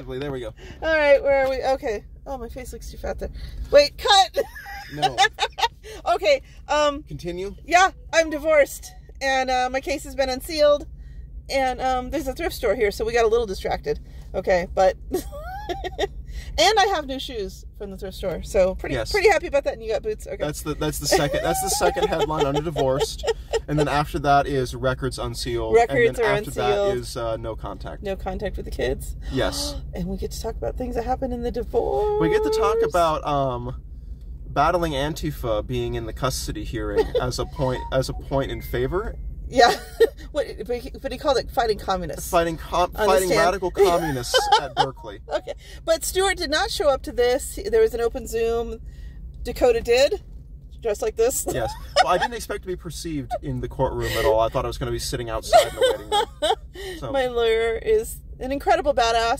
Basically, there we go. All right, where are we? Okay. Oh, my face looks too fat there. Wait, cut. No. okay. Um. Continue. Yeah, I'm divorced, and uh, my case has been unsealed, and um, there's a thrift store here, so we got a little distracted. Okay, but. and I have new shoes from the thrift store, so pretty Yes. pretty happy about that. And you got boots. Okay. That's the that's the second that's the second headline under divorced, and then after that is records unsealed. Records and then are after that unsealed. is uh, no contact. no contact with the kids. Yes, And we get to talk about things that happen in the divorce. we get to talk about um, battling Antifa being in the custody hearing as a point as a point in favor, Yeah. what, but, he, but he called it fighting communists. fighting com- fighting radical communists at Berkeley. Okay. But Stewart did not show up to this. There was an open Zoom. Dakota did, dressed like this. Yes. Well, I didn't expect to be perceived in the courtroom at all. I thought I was going to be sitting outside in the waiting room. So My lawyer is an incredible badass.